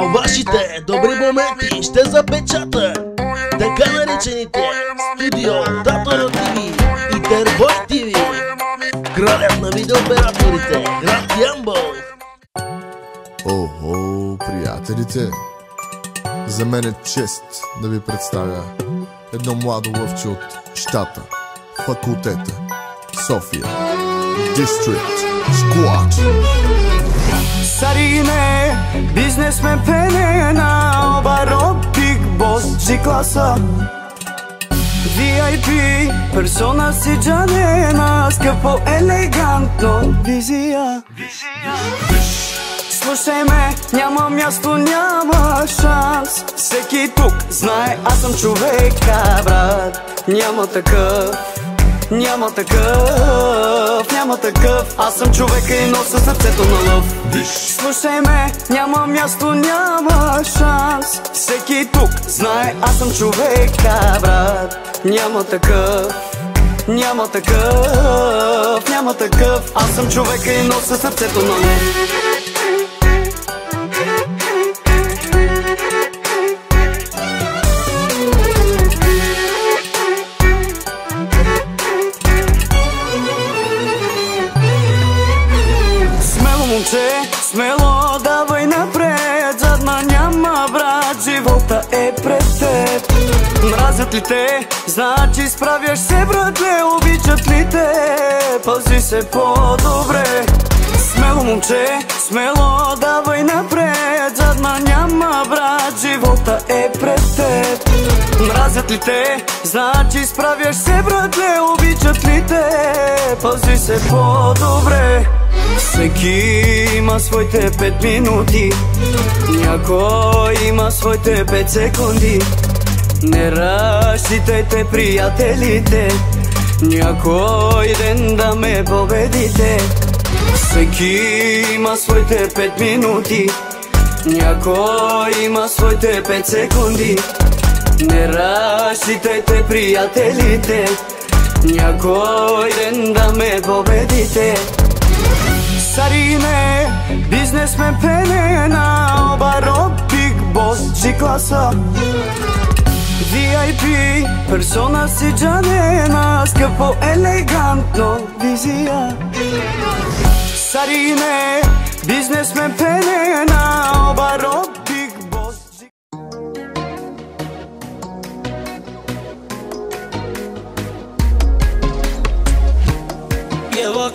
А вашите добри моменти ще запечата така наречените Студио Таторо ТВ и Тербой ТВ Кралят на видеооператорите Град Ямбол Охо, приятелите! За мен е чест да ви представя едно младо лъвче от щата, факултета, София, District Squad. Sarine, biznesmen penena Obaro big boss G klasa VIP, persona si джанена Скъпо, елегантно, визия. Слушай ме, няма място, няма шанс. Всеки тук знае, аз съм човека, брат. Няма такъв няма такъв, няма такъв. Аз съм човека и нося сърцето на лъв. Слушай ме, няма място, няма шанс. Всеки тук знае, аз съм човека, брат. Няма такъв, няма такъв, няма такъв. Аз съм човека и нося сърцето на лъв Ли те, значи справяш се братле Обичат ли те, пази се по-добре. Смело момче, смело давай напред. Задна няма брат, живота е пред теб. Мразят ли те, значи справяш се братле Обичат ли те, пази се по-добре. Всеки има своите пет минути. Някой има своите пет секунди Не разчитайте приятелите Някой ден да ме победите. Всеки има своите пет минути Някой има своите пет секунди. Не разчитайте приятелите Някой ден да ме победите. Sarine, biznesmen penena Obaro big boss G klasa VIP Persona si Gjanenas Kjo po eleganto vizia. Sarine Biznesmen penena Obarot big boss. Llevo a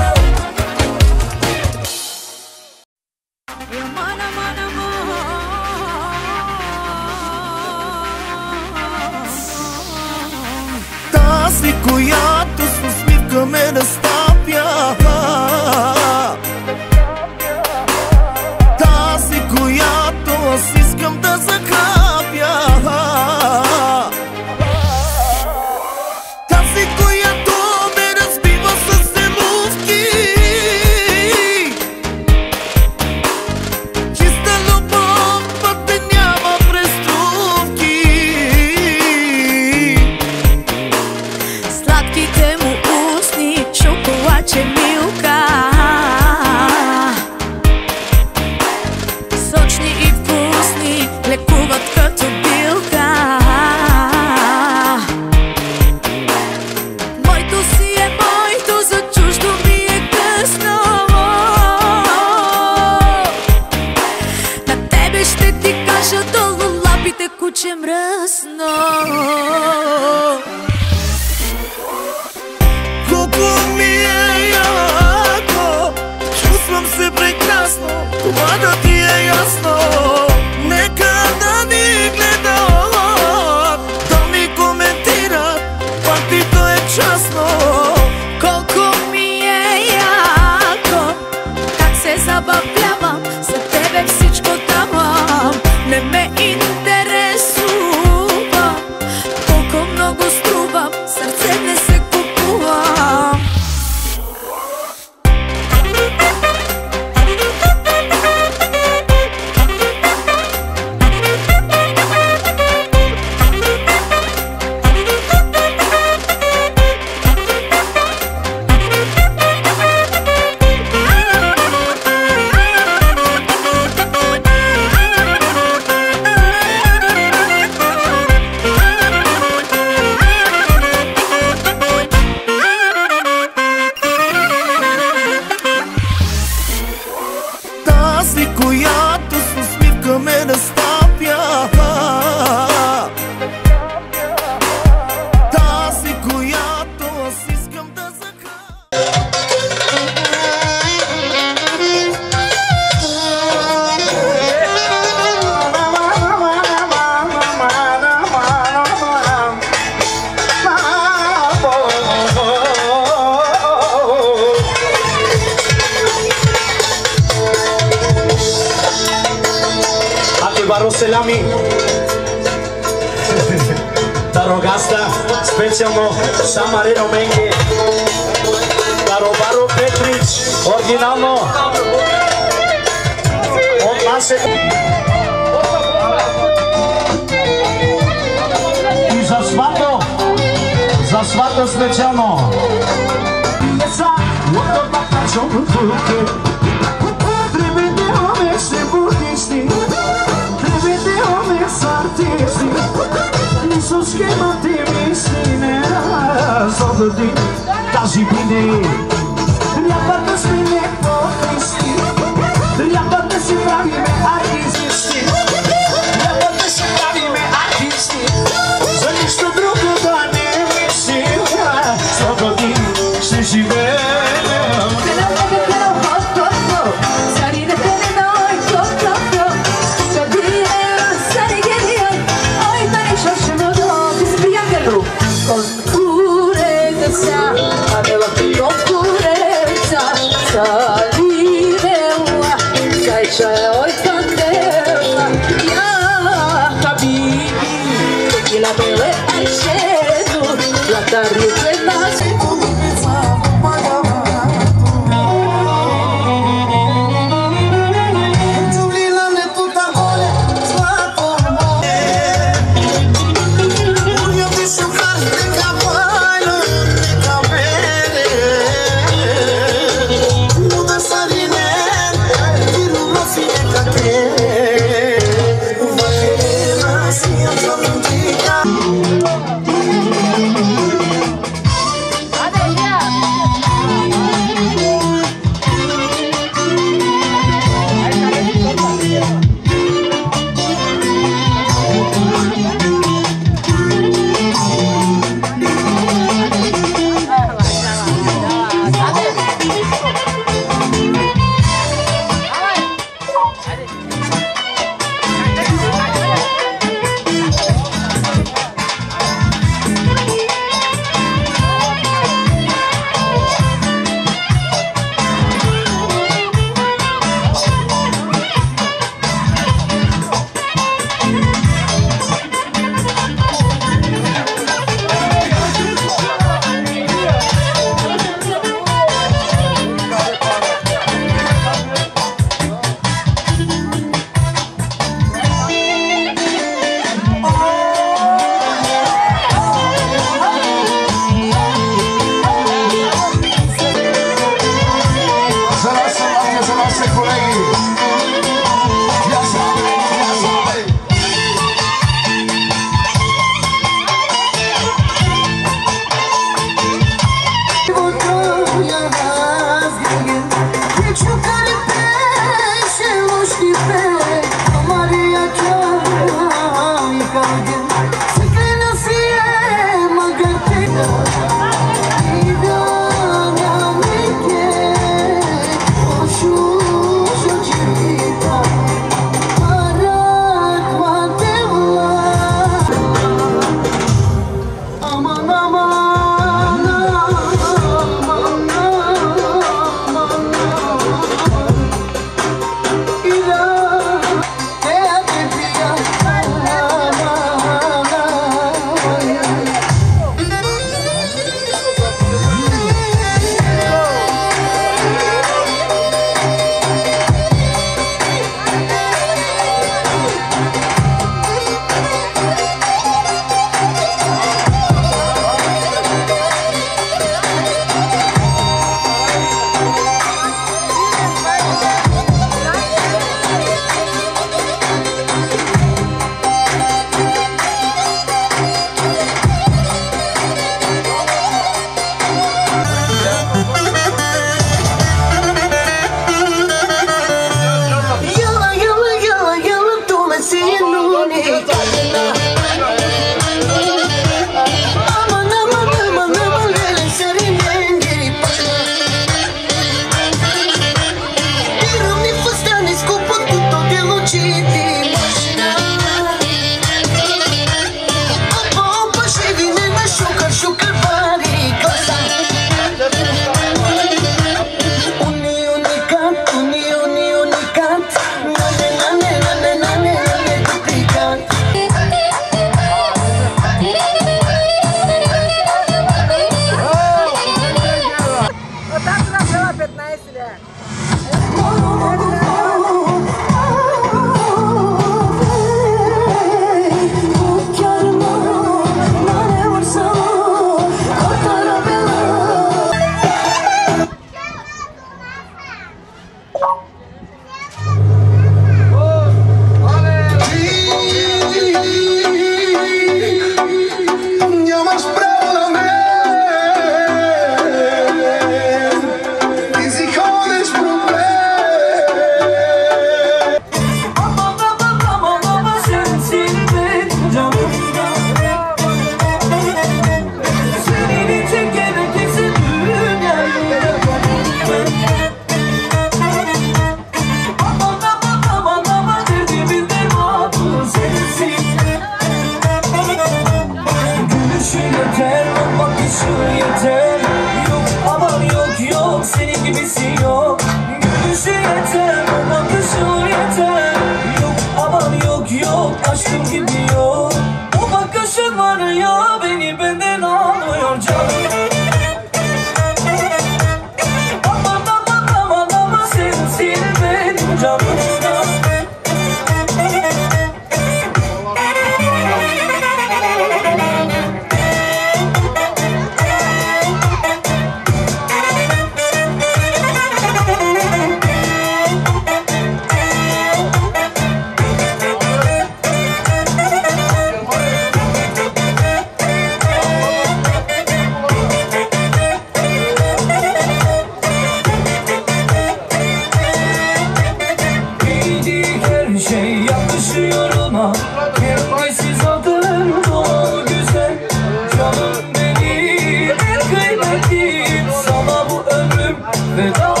nothing.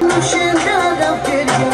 Koşun taraf geliyor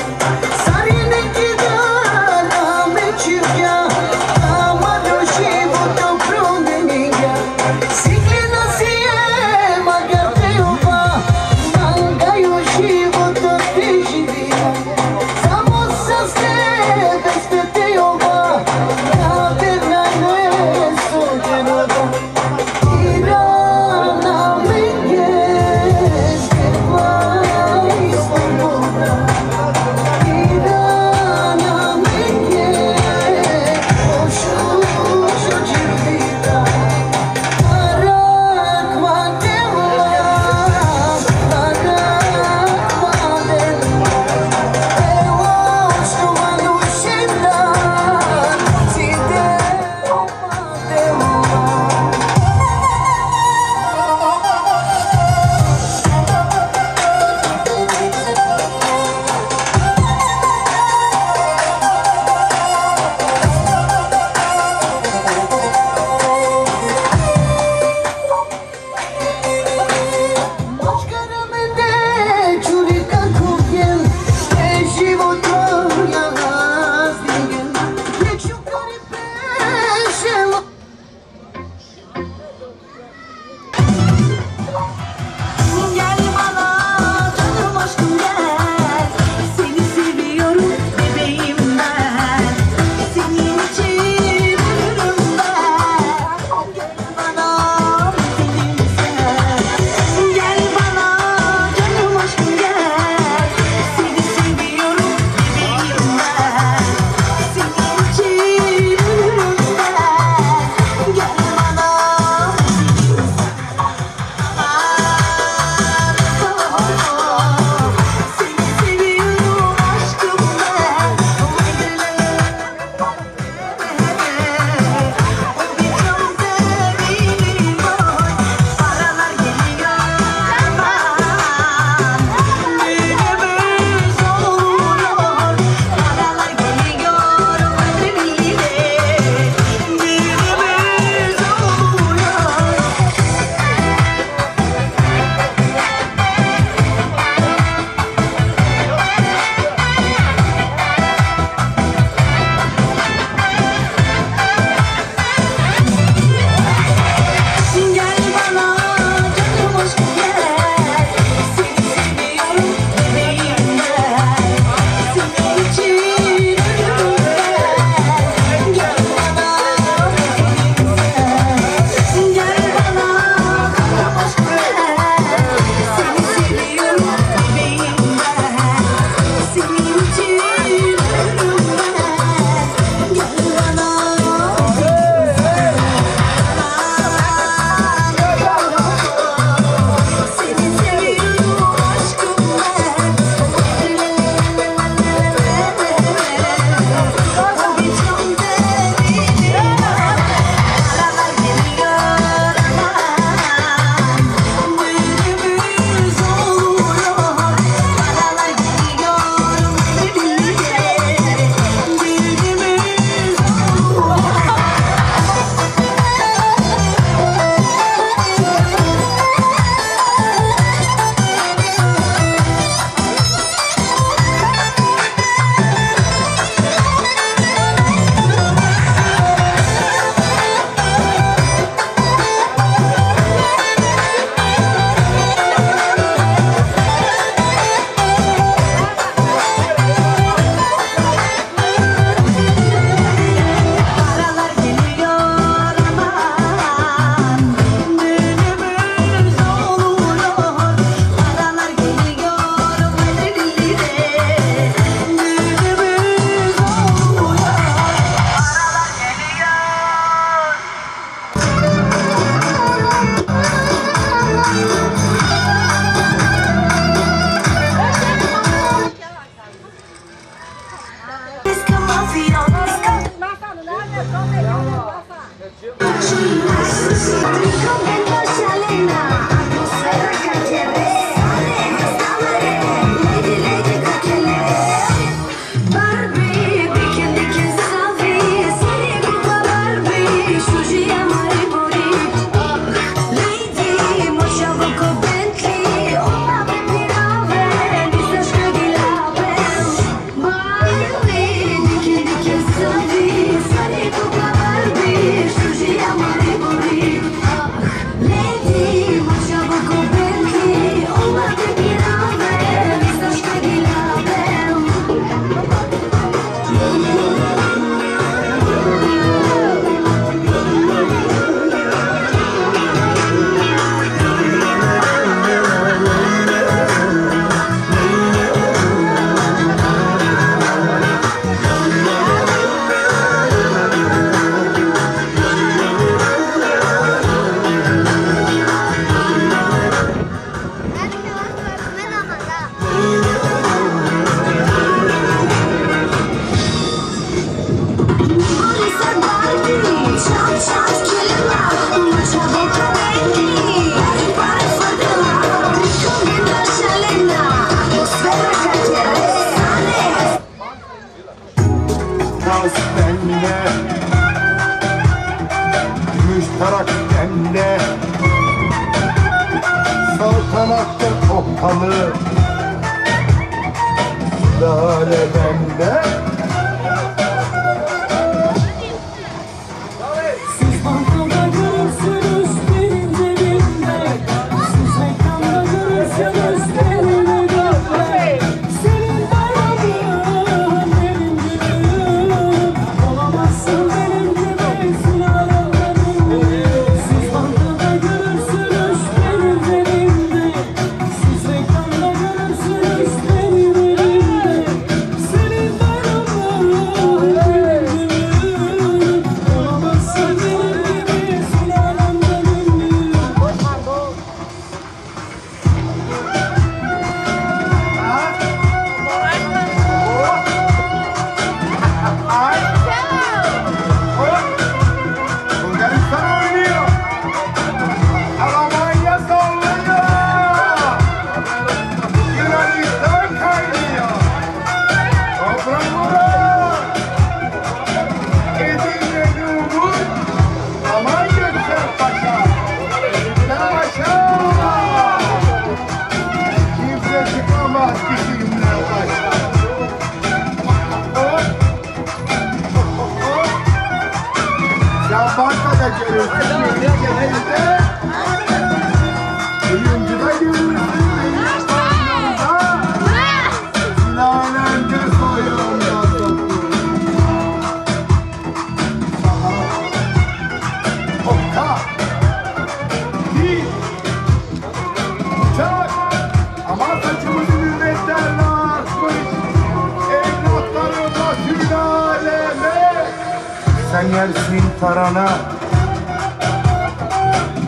yersin tarana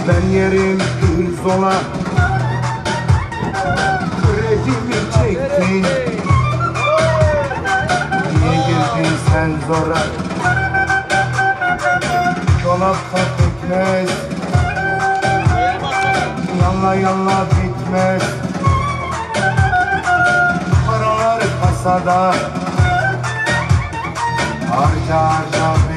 Ben yerim pirzola. Kredimi çektin. Niye girdin sen zora? Dolapta pekmez Yalla yalla bitmez. Paralar kasada. Harca harca.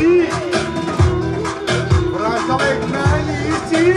ماليتي براسة ماليتي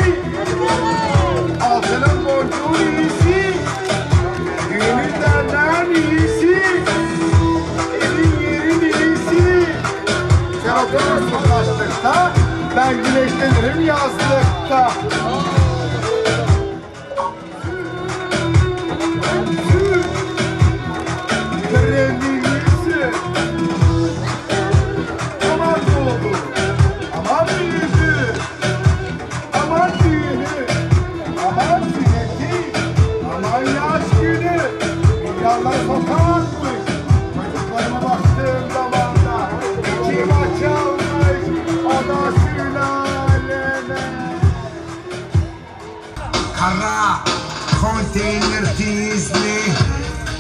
konteyner dizli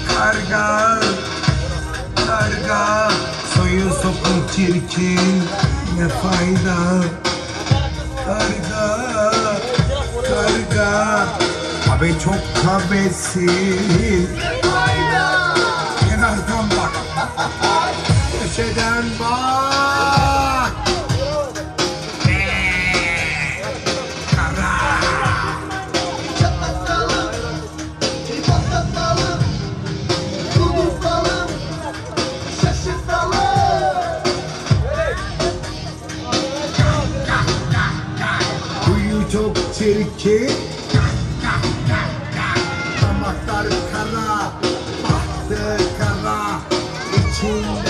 karga karga. Soyun sopun çirkin ne fayda? Karga karga. Abi çok kabesin け騙されから罰せから。一日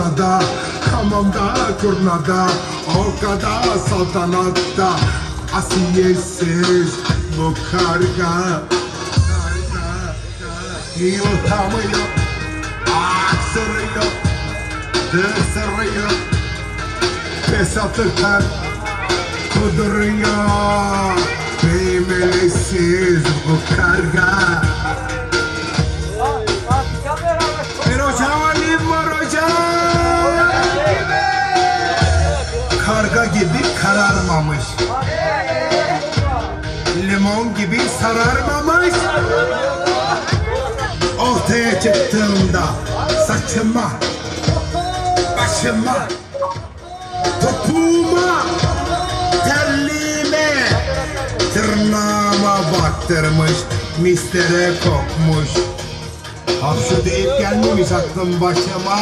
Davulda, zurnada, hamamda, kurnada Orkada, saltanatta Asiyesiz bu karga Yutamıyor, aksırıyor Dırsırıyor Pes atıkan kuduruyor. Bilmelisin bu karga gibi kararmamış. Limon gibi sararmamış. Ortaya çıktığımda saçıma, başıma, topuğuma, terliğime, tırnağıma baktırmış. Mistere kokmuş. Hapşu deyip gelmemiş aklım başıma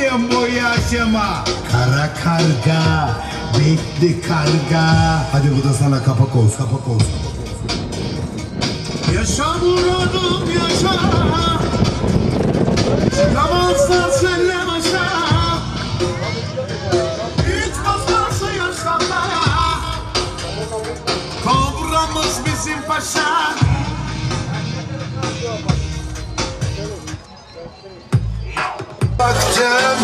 gelmişim bu yaşıma. Kara karga, bekli karga. Hadi bu da sana kapak olsun Kapak olsun. Yaşa muradım yaşa. Çıkamazsan senle başa. Hiç basarsa yaşama Kobramız bizim paşa Baktım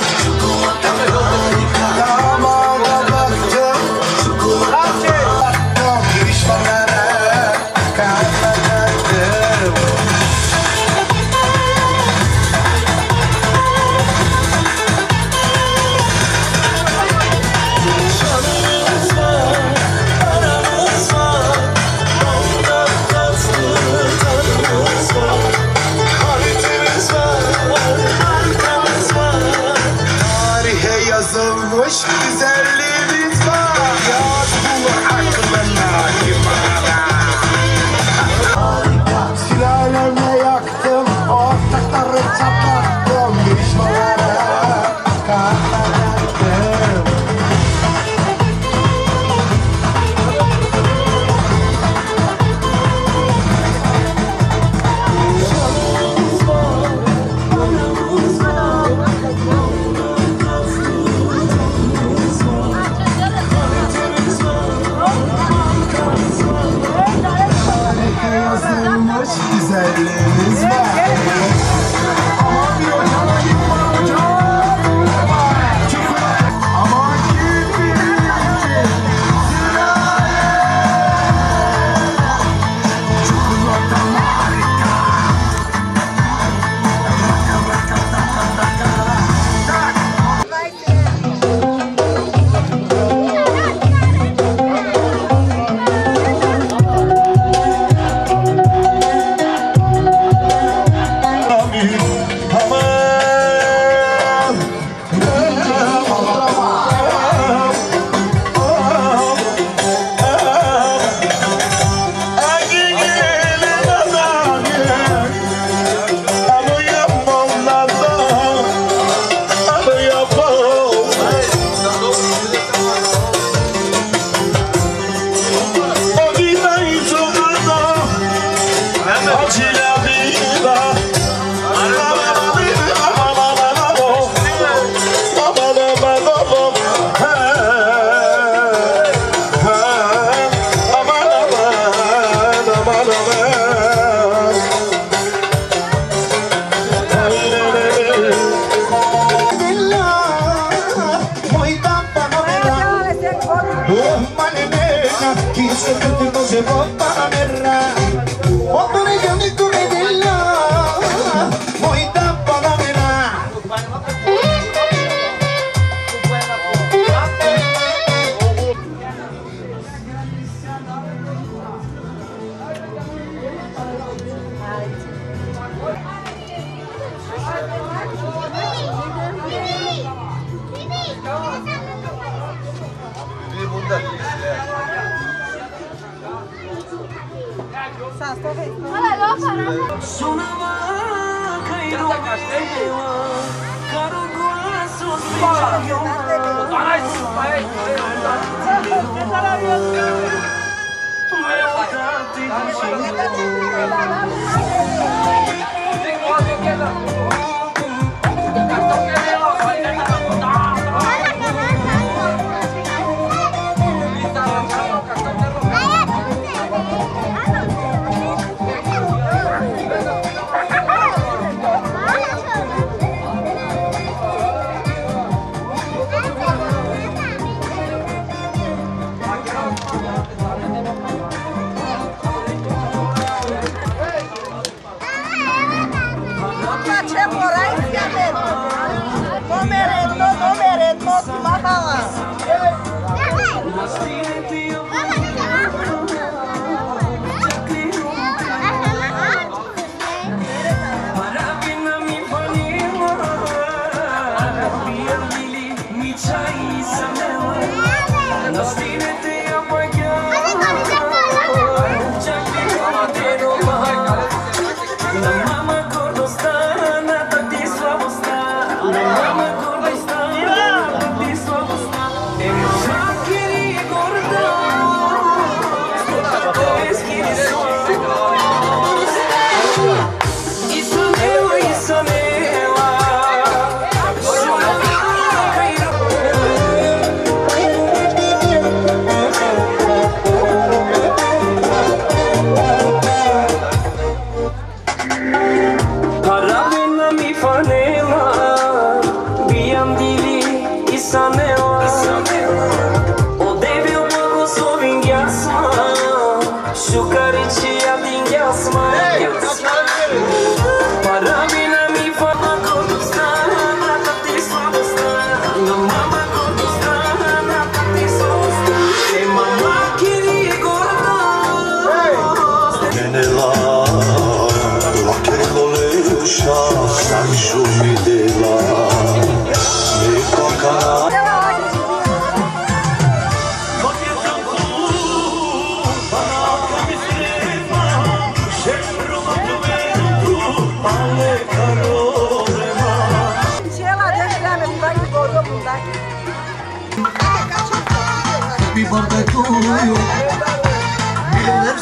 Nos tiene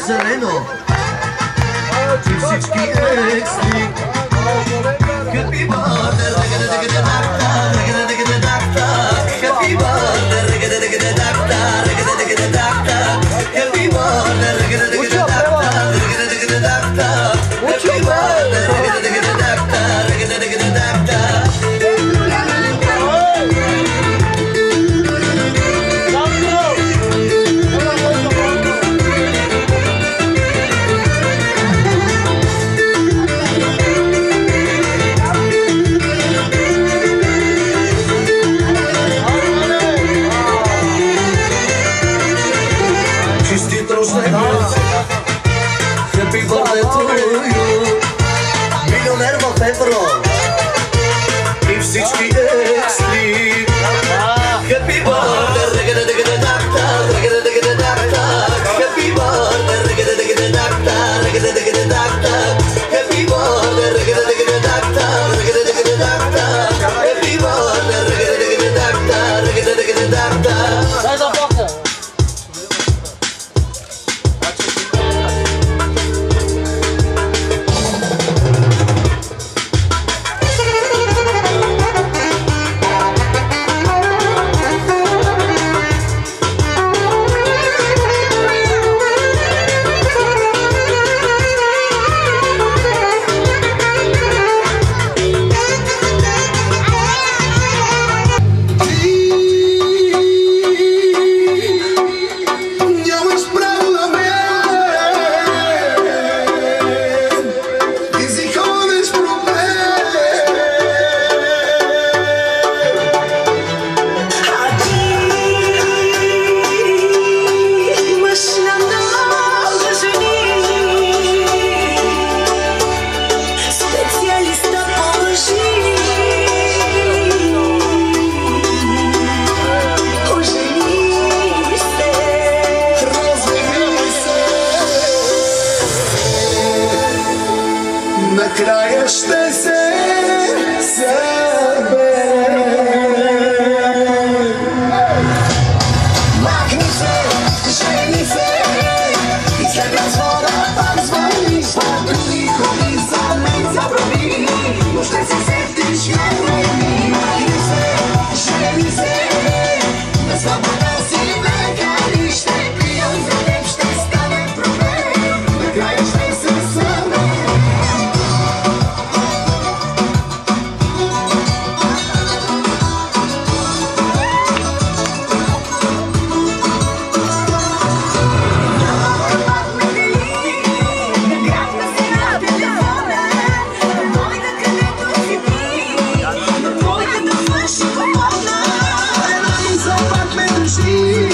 zeleno Tüksüçki eksik Kıpı bağda see.